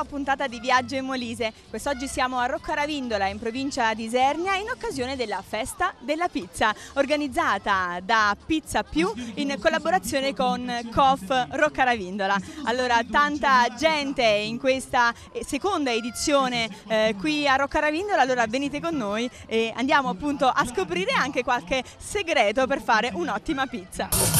nuova puntata di Viaggio in Molise. Quest'oggi siamo a Roccaravindola in provincia di Isernia in occasione della festa della pizza organizzata da Pizza Più in collaborazione con COF Roccaravindola. Allora tanta gente in questa seconda edizione eh, qui a Roccaravindola, allora venite con noi e andiamo appunto a scoprire anche qualche segreto per fare un'ottima pizza.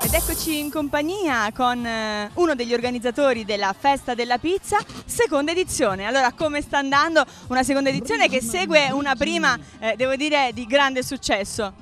Ed eccoci in compagnia con eh, uno degli organizzatori della Festa della Pizza, seconda edizione. Allora, come sta andando una seconda edizione che segue una prima, eh, devo dire, di grande successo?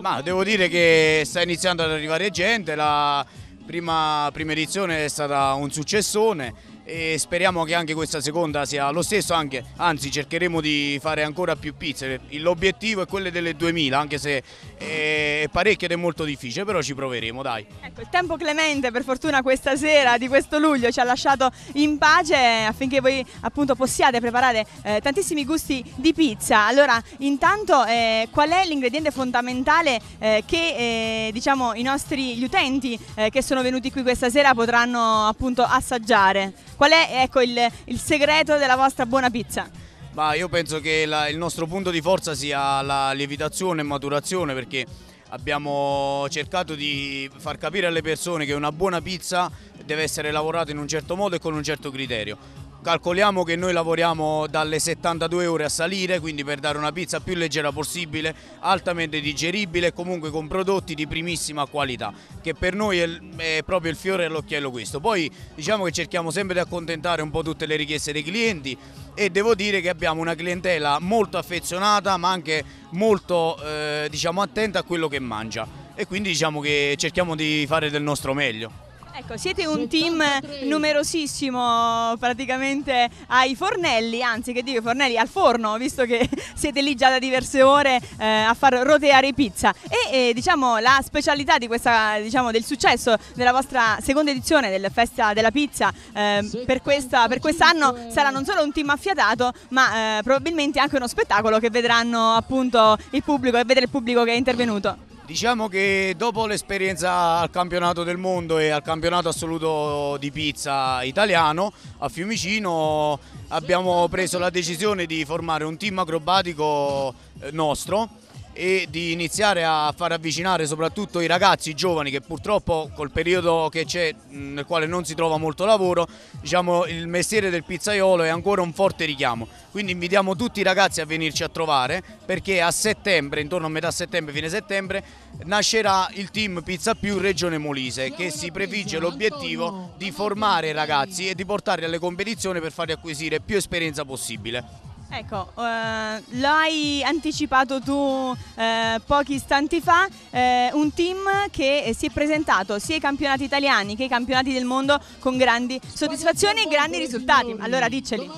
Ma devo dire che sta iniziando ad arrivare gente, la prima, prima edizione è stata un successone e speriamo che anche questa seconda sia lo stesso, anche, anzi cercheremo di fare ancora più pizze, l'obiettivo è quello delle 2000 anche se è parecchio ed è molto difficile, però ci proveremo dai. Ecco, il tempo clemente per fortuna questa sera di questo luglio ci ha lasciato in pace affinché voi appunto possiate preparare eh, tantissimi gusti di pizza. Allora intanto eh, qual è l'ingrediente fondamentale eh, che eh, diciamo i nostri gli utenti eh, che sono venuti qui questa sera potranno appunto assaggiare? Qual è ecco, il, il segreto della vostra buona pizza? Ma io penso che la, il nostro punto di forza sia la lievitazione e maturazione perché abbiamo cercato di far capire alle persone che una buona pizza deve essere lavorata in un certo modo e con un certo criterio. Calcoliamo che noi lavoriamo dalle 72 ore a salire, quindi per dare una pizza più leggera possibile, altamente digeribile e comunque con prodotti di primissima qualità, che per noi è, proprio il fiore all'occhiello questo. Poi diciamo che cerchiamo sempre di accontentare un po' tutte le richieste dei clienti e devo dire che abbiamo una clientela molto affezionata ma anche molto eh, diciamo, attenta a quello che mangia e quindi diciamo che cerchiamo di fare del nostro meglio. Ecco, siete un team numerosissimo praticamente ai fornelli, anzi che dico fornelli al forno, visto che siete lì già da diverse ore eh, a far roteare pizza. E eh, diciamo la specialità di questa, diciamo, del successo della vostra seconda edizione del Festa della Pizza eh, per, questa, per quest'anno sarà non solo un team affiatato, ma eh, probabilmente anche uno spettacolo che vedranno appunto il pubblico e vedere il pubblico che è intervenuto. Diciamo che dopo l'esperienza al campionato del mondo e al campionato assoluto di pizza italiano a Fiumicino abbiamo preso la decisione di formare un team acrobatico eh, nostro e di iniziare a far avvicinare soprattutto i ragazzi giovani che purtroppo col periodo che c'è nel quale non si trova molto lavoro diciamo il mestiere del pizzaiolo è ancora un forte richiamo quindi invitiamo tutti i ragazzi a venirci a trovare perché a settembre, intorno a metà settembre, fine settembre nascerà il team Pizza Più Regione Molise che si prefigge l'obiettivo di formare i ragazzi e di portarli alle competizioni per farli acquisire più esperienza possibile. Ecco, eh, lo hai anticipato tu eh, pochi istanti fa, eh, un team che si è presentato sia ai campionati italiani che ai campionati del mondo con grandi soddisfazioni e grandi risultati. Allora dicceli.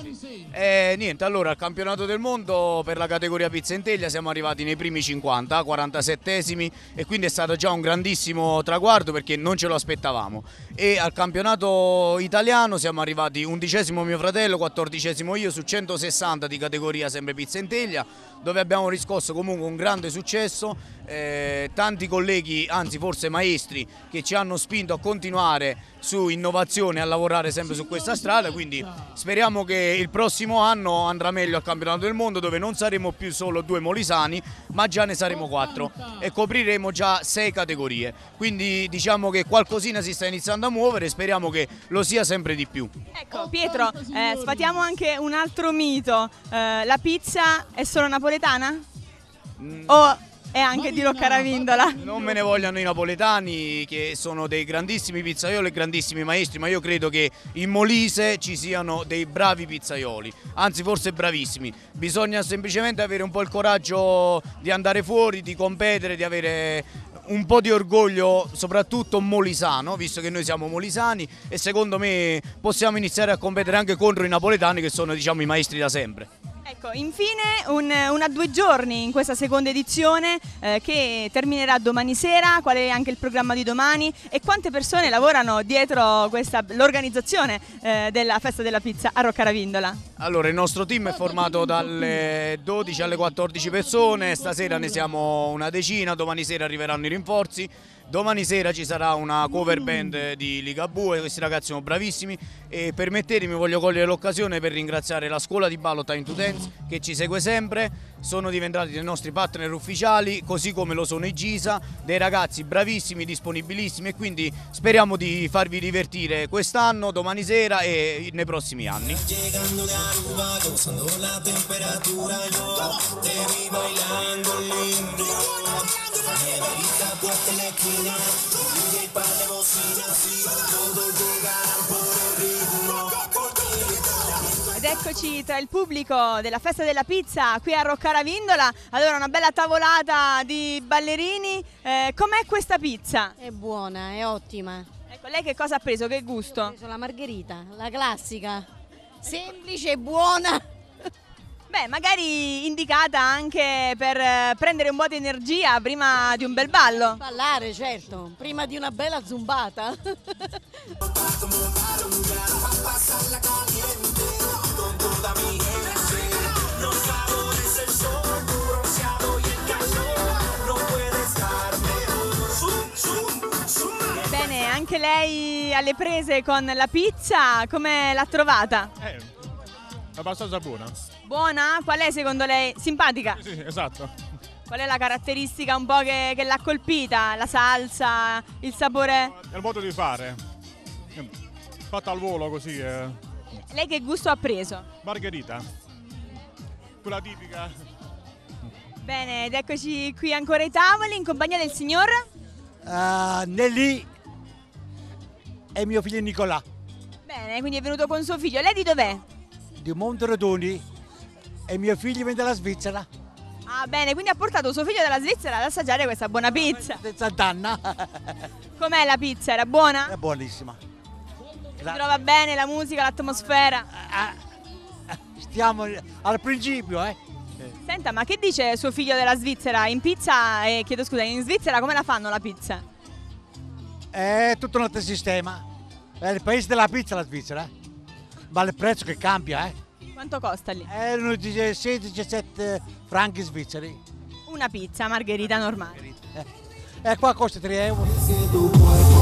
Eh, niente, allora al campionato del mondo per la categoria pizza in teglia siamo arrivati nei primi 50, 47esimi e quindi è stato già un grandissimo traguardo perché non ce lo aspettavamo. E al campionato italiano siamo arrivati undicesimo mio fratello, quattordicesimo io su 160 di categoria sempre pizza in teglia dove abbiamo riscosso comunque un grande successo, eh, tanti colleghi, anzi forse maestri, che ci hanno spinto a continuare su innovazione a lavorare sempre su questa strada, quindi speriamo che il prossimo anno andrà meglio al campionato del mondo dove non saremo più solo due molisani, ma già ne saremo quattro e copriremo già sei categorie, quindi diciamo che qualcosina si sta iniziando a muovere e speriamo che lo sia sempre di più. Ecco Pietro, eh, sfatiamo anche un altro mito, eh, la pizza è solo napoletana? Mm. O è anche di Roccaravindola. Non me ne vogliano i napoletani che sono dei grandissimi pizzaioli e grandissimi maestri, ma io credo che in Molise ci siano dei bravi pizzaioli, anzi forse bravissimi. Bisogna semplicemente avere un po' il coraggio di andare fuori, di competere, di avere un po' di orgoglio soprattutto molisano, visto che noi siamo molisani e secondo me possiamo iniziare a competere anche contro i napoletani che sono diciamo i maestri da sempre. Ecco, infine un, una due giorni in questa seconda edizione eh, che terminerà domani sera, qual è anche il programma di domani e quante persone lavorano dietro l'organizzazione eh, della festa della pizza a Roccaravindola? Allora, il nostro team è formato dalle 12 alle 14 persone, stasera ne siamo una decina, domani sera arriveranno i rinforzi, domani sera ci sarà una cover band di Ligabue, questi ragazzi sono bravissimi. E permettetemi, voglio cogliere l'occasione per ringraziare la scuola di ballo Time to Dance che ci segue sempre, sono diventati dei nostri partner ufficiali, così come lo sono i Gisa, dei ragazzi bravissimi, disponibilissimi e quindi speriamo di farvi divertire quest'anno, domani sera e nei prossimi anni. Todos llegarán por el ritmo. Eccoci tra il pubblico della festa della pizza qui a Roccara Vindola. Allora, una bella tavolata di ballerini. Eh, com'è questa pizza? È buona, è ottima. Ecco, lei che cosa ha preso? Che Ho gusto? preso la margherita, la classica. Semplice e buona. Beh, magari indicata anche per eh, prendere un po' di energia prima di un bel ballo. Ballare, certo, prima di una bella zumbata. Bene, anche lei alle prese con la pizza, come l'ha trovata? Eh, abbastanza buona. Buona? Qual è secondo lei? Simpatica? Sì, esatto. Qual è la caratteristica un po' che, che l'ha colpita? La salsa, il sapore? È il modo di fare. Fatta al volo così. eh. Lei che gusto ha preso? Margherita. Quella tipica. Bene, ed eccoci qui ancora ai tavoli in compagnia del signor? Ah, Nelly e mio figlio Nicolà Bene, quindi è venuto con suo figlio. Lei di dov'è? di Monterodoni e mio figlio viene dalla Svizzera, Ah, bene, quindi ha portato suo figlio dalla Svizzera ad assaggiare questa buona pizza. di Sant'Anna. Com'è la pizza? Era buona? È buonissima. Si trova bene la musica, l'atmosfera? Ah, Stiamo al principio, eh. Senta, ma che dice suo figlio della Svizzera? In pizza, eh, chiedo scusa, in Svizzera come la fanno la pizza? È tutto un altro sistema. È il paese della pizza la Svizzera, eh. Ma il prezzo che cambia, eh. Quanto costa lì? Erano 16-17 franchi svizzeri. Una pizza, margherita normale. Eh, E qua costa 3 euro.